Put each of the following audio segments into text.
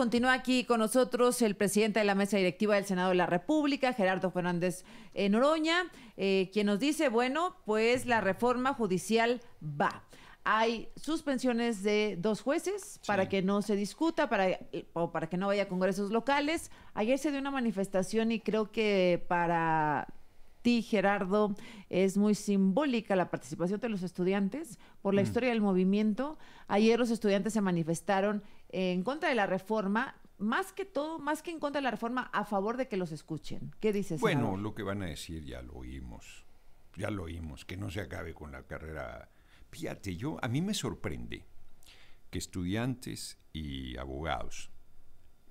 continúa aquí con nosotros el presidente de la mesa directiva del Senado de la República, Gerardo Fernández eh, Noroña, eh, quien nos dice, bueno, pues la reforma judicial va. Hay suspensiones de dos jueces para que no se discuta, para, o para que no vaya a congresos locales. Ayer se dio una manifestación y creo que para ti, Gerardo, es muy simbólica la participación de los estudiantes por la mm. historia del movimiento. Ayer los estudiantes se manifestaron en contra de la reforma, más que todo, más que en contra de la reforma, a favor de que los escuchen. ¿Qué dices? Bueno, lo que van a decir ya lo oímos, ya lo oímos, que no se acabe con la carrera. Fíjate, yo, a mí me sorprende que estudiantes y abogados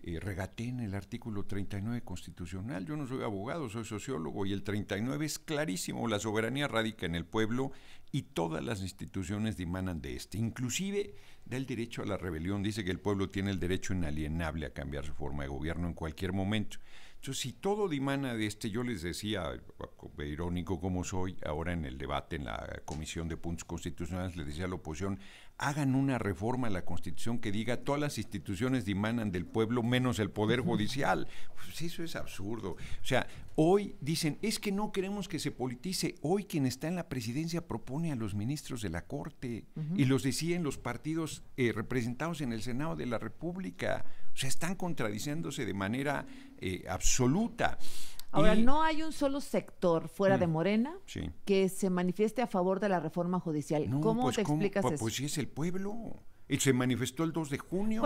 eh, regateen el artículo 39 constitucional. Yo no soy abogado, soy sociólogo y el 39 es clarísimo. La soberanía radica en el pueblo y todas las instituciones dimanan de este. Inclusive del derecho a la rebelión. Dice que el pueblo tiene el derecho inalienable a cambiar su forma de gobierno en cualquier momento. Entonces, si todo dimana de este, yo les decía, irónico como soy, ahora en el debate en la Comisión de Puntos Constitucionales, le decía a la oposición, hagan una reforma a la Constitución que diga todas las instituciones dimanan del pueblo menos el Poder Judicial. Pues eso es absurdo. O sea, hoy dicen, es que no queremos que se politice. Hoy quien está en la presidencia propone a los ministros de la Corte y los deciden los partidos eh, representados en el Senado de la República. O sea, están contradiciéndose de manera eh, absoluta. Ahora, no hay un solo sector fuera de mm, Morena que se manifieste a favor de la reforma judicial. ¿Cómo pues, te explicas pues, eso? Pues sí es el pueblo. Y se manifestó el 2 de junio,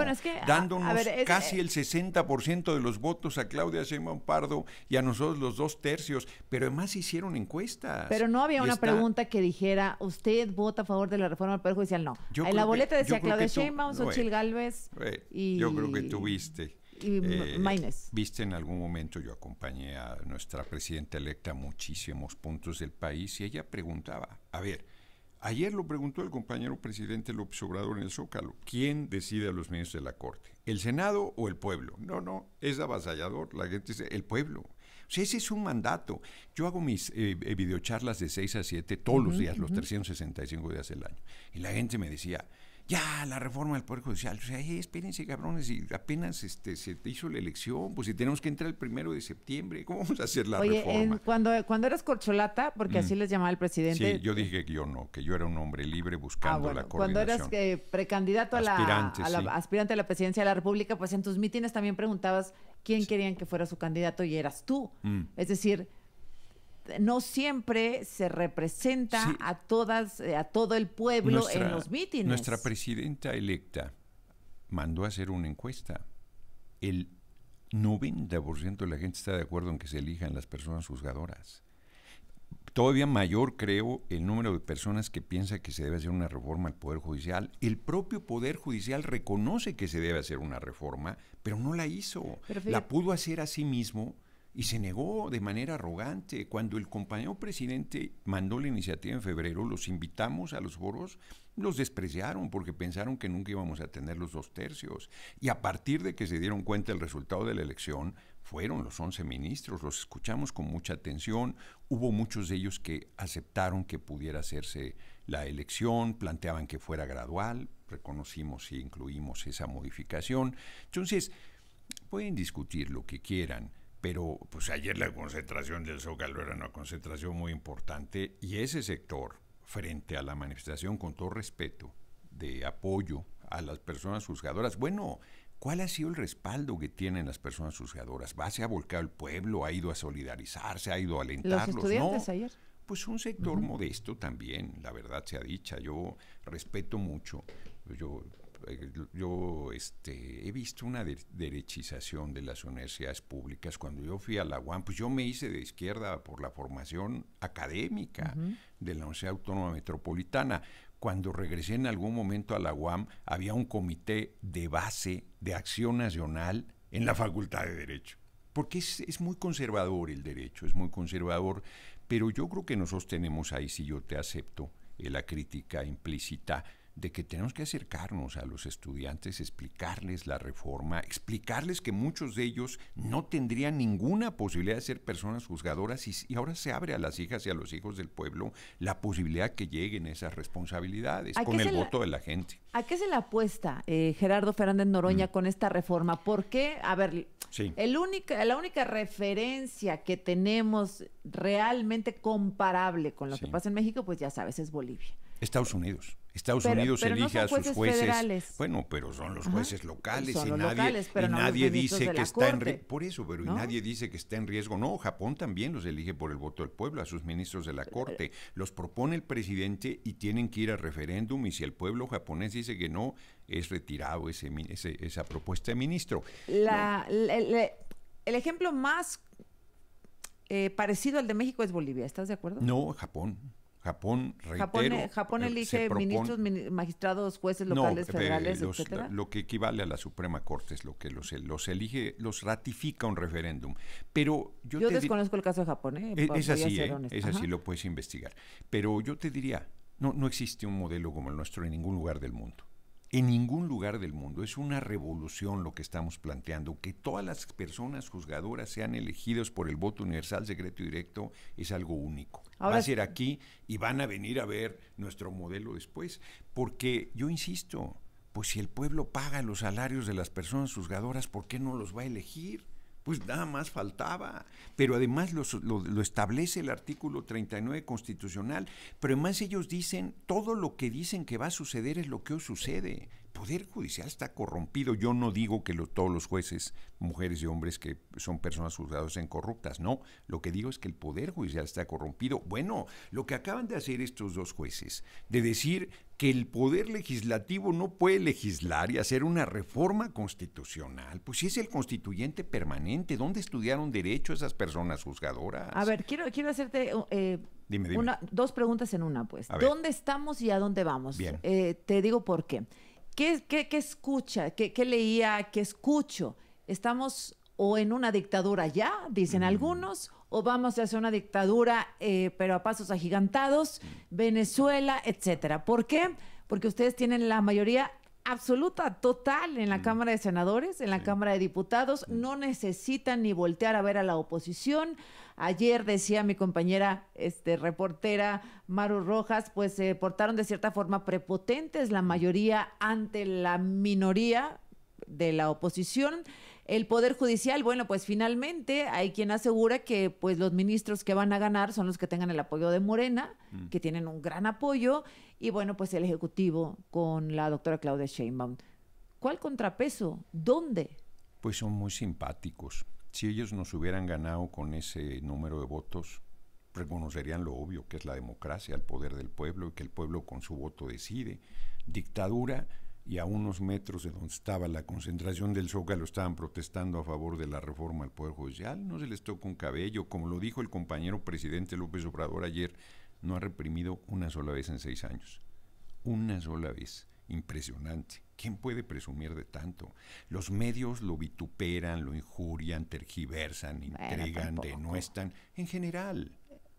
dándonos casi el 60% de los votos a Claudia Sheinbaum Pardo y a nosotros los dos tercios, pero además hicieron encuestas. Pero no había una pregunta que dijera, ¿usted vota a favor de la reforma del Poder Judicial? No. en la boleta decía Claudia Sheinbaum, Xochitl Galvez y... Yo creo que tuviste y eh, Viste en algún momento, yo acompañé a nuestra presidenta electa a muchísimos puntos del país y ella preguntaba, a ver, ayer lo preguntó el compañero presidente López Obrador en el Zócalo, ¿quién decide a los ministros de la Corte? ¿El Senado o el pueblo? No, no, es avasallador, la gente dice, el pueblo. O sea, ese es un mandato. Yo hago mis eh, eh, videocharlas de 6 a 7 todos los días, los 365 días del año. Y la gente me decía, ya la reforma del Poder Judicial. O sea, espérense, cabrones, y apenas este, se hizo la elección, pues si tenemos que entrar el primero de septiembre, ¿cómo vamos a hacer la reforma? cuando, cuando eras corcholata, porque así mm. les llamaba el presidente. Sí, yo dije que yo no, que yo era un hombre libre buscando ah, la coordinación. Cuando eras eh, precandidato a la, a la aspirante a la presidencia de la República, pues en tus mítines también preguntabas quién querían que fuera su candidato y eras tú. Mm. Es decir, no siempre se representa a todas, eh, a todo el pueblo en los mítines. Nuestra presidenta electa mandó a hacer una encuesta. El 90% de la gente está de acuerdo en que se elijan las personas juzgadoras. Todavía mayor, creo, el número de personas que piensa que se debe hacer una reforma al Poder Judicial. El propio Poder Judicial reconoce que se debe hacer una reforma, pero no la hizo. la pudo hacer a sí mismo y se negó de manera arrogante. Cuando el compañero presidente mandó la iniciativa en febrero, los invitamos a los foros, los despreciaron porque pensaron que nunca íbamos a tener los dos tercios. Y a partir de que se dieron cuenta del resultado de la elección, fueron los 11 ministros, los escuchamos con mucha atención, hubo muchos de ellos que aceptaron que pudiera hacerse la elección, planteaban que fuera gradual, reconocimos y incluimos esa modificación. Entonces, pueden discutir lo que quieran, pero pues ayer la concentración del Zócalo era una concentración muy importante y ese sector, frente a la manifestación, con todo respeto, de apoyo a las personas juzgadoras, bueno, ¿cuál ha sido el respaldo que tienen las personas juzgadoras? ¿Va, se ha volcado el pueblo, ha ido a solidarizarse, ha ido a alentarlos? ¿Los estudiantes ayer? Pues un sector modesto también, la verdad sea dicha, yo respeto mucho, yo yo este, he visto una derechización de las universidades públicas. Cuando yo fui a la UAM, pues yo me hice de izquierda por la formación académica de la Universidad Autónoma Metropolitana. Cuando regresé en algún momento a la UAM, había un comité de base de acción nacional en la Facultad de Derecho. Porque es, es muy conservador el derecho, es muy conservador, pero yo creo que nosotros tenemos ahí, si yo te acepto, eh, la crítica implícita, de que tenemos que acercarnos a los estudiantes, explicarles la reforma, explicarles que muchos de ellos no tendrían ninguna posibilidad de ser personas juzgadoras y, ahora se abre a las hijas y a los hijos del pueblo la posibilidad que lleguen esas responsabilidades con el voto de la gente. ¿A qué se le apuesta eh, Gerardo Fernández Noroña mm. con esta reforma? ¿Por qué? A ver, el única, la única referencia que tenemos realmente comparable con lo que pasa en México, pues ya sabes, es Bolivia. Estados Unidos. Estados Unidos elige a sus jueces. Bueno, pero son los jueces locales y nadie, nadie dice que está en riesgo. Por eso, pero nadie dice que está en riesgo. No, Japón también los elige por el voto del pueblo, a sus ministros de la corte. Los propone el presidente y tienen que ir a referéndum. Y si el pueblo japonés dice que no, es retirado ese, esa propuesta de ministro. el, ejemplo más eh, parecido al de México es Bolivia. ¿Estás de acuerdo? No, Japón. Japón, reitero, eh, Japón, elige ministros, magistrados, jueces locales, eh, federales, etcétera. Lo que equivale a la Suprema Corte es lo que los, los elige, los ratifica un referéndum. Pero yo, yo desconozco el caso de Japón, ¿eh? Es, así, ¿eh? es así, lo puedes investigar. Pero yo te diría, no, no existe un modelo como el nuestro en ningún lugar del mundo. En ningún lugar del mundo es una revolución lo que estamos planteando. Que todas las personas juzgadoras sean elegidas por el voto universal, secreto y directo es algo único. Va a ser aquí y van a venir a ver nuestro modelo después. Porque yo insisto, pues si el pueblo paga los salarios de las personas juzgadoras, ¿por qué no los va a elegir? Pues nada más faltaba. Pero además lo, lo, establece el artículo 39 constitucional. Pero además ellos dicen, todo lo que dicen que va a suceder es lo que hoy sucede. Poder Judicial está corrompido. Yo no digo que todos los jueces, mujeres y hombres que son personas juzgadas sean corruptas, no. Lo que digo es que el Poder Judicial está corrompido. Bueno, lo que acaban de hacer estos dos jueces, de decir que el Poder Legislativo no puede legislar y hacer una reforma constitucional, pues si es el constituyente permanente, ¿dónde estudiaron derecho esas personas juzgadoras? A ver, quiero, quiero hacerte... Eh, dos preguntas en una, pues. ¿Dónde estamos y a dónde vamos? Bien. Eh, te digo por qué. ¿Qué, qué, escucha? ¿Qué, ¿Qué, leía? ¿Qué escucho? ¿Estamos o en una dictadura ya, dicen mm. algunos, o vamos a hacer una dictadura, eh, pero a pasos agigantados, mm. Venezuela, etcétera? ¿Por qué? Porque ustedes tienen la mayoría absoluta, total en la mm. Cámara de Senadores, en la Cámara de Diputados, no necesitan ni voltear a ver a la oposición. Ayer decía mi compañera este, reportera Maru Rojas, pues se portaron de cierta forma prepotentes la mayoría ante la minoría de la oposición. El Poder Judicial, bueno, pues finalmente hay quien asegura que pues los ministros que van a ganar son los que tengan el apoyo de Morena, mm. que tienen un gran apoyo, y bueno, pues el Ejecutivo con la doctora Claudia Sheinbaum. ¿Cuál contrapeso? ¿Dónde? Pues son muy simpáticos si ellos nos hubieran ganado con ese número de votos, reconocerían lo obvio que es la democracia, el poder del pueblo y que el pueblo con su voto decide. Dictadura y a unos metros de donde estaba la concentración del Zócalo estaban protestando a favor de la reforma al Poder Judicial. No se les toca un cabello. Como lo dijo el compañero presidente López Obrador ayer, no ha reprimido una sola vez en seis años. Una sola vez. Impresionante. ¿Quién puede presumir de tanto? Los medios lo vituperan, lo injurian, tergiversan, entregan, denuestran, en general.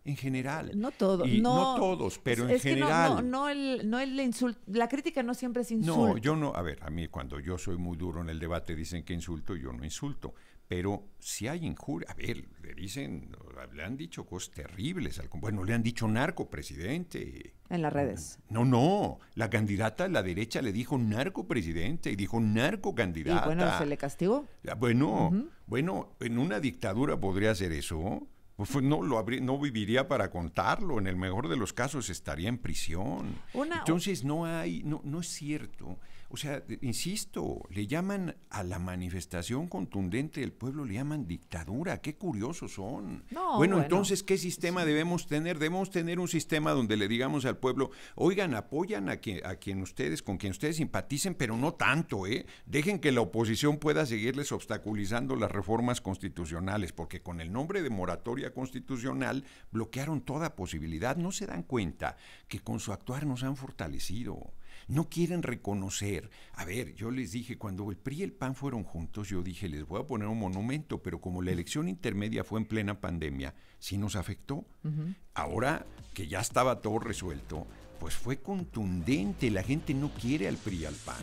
En general. No todos. No, todos, pero en general. Que no, no, el, no el insulto. La crítica no siempre es insulto. No, yo no. A ver, a mí cuando yo soy muy duro en el debate dicen que insulto, yo no insulto. Pero si hay injuria, a ver, le dicen, le han dicho cosas terribles, al, bueno, le han dicho narco, presidente. En las redes. No, no, la candidata a la derecha le dijo narco, presidente, y dijo narco candidata. Y bueno, ¿se le castigó? Bueno, bueno, en una dictadura podría hacer eso. Pues no, lo no viviría para contarlo, en el mejor de los casos estaría en prisión. Entonces no hay, no, no es cierto o sea, insisto, le llaman a la manifestación contundente del pueblo, le llaman dictadura. Qué curiosos son. bueno, entonces, ¿qué sistema debemos tener? Debemos tener un sistema donde le digamos al pueblo, oigan, apoyan a quien, a quien ustedes, con quien ustedes simpaticen, pero no tanto, ¿eh? Dejen que la oposición pueda seguirles obstaculizando las reformas constitucionales, porque con el nombre de moratoria constitucional bloquearon toda posibilidad. No se dan cuenta que con su actuar nos han fortalecido no quieren reconocer. A ver, yo les dije, cuando el PRI y el PAN fueron juntos, yo dije, les voy a poner un monumento, pero como la elección intermedia fue en plena pandemia, sí nos afectó. Ahora que ya estaba todo resuelto, pues fue contundente. La gente no quiere al PRI y al PAN.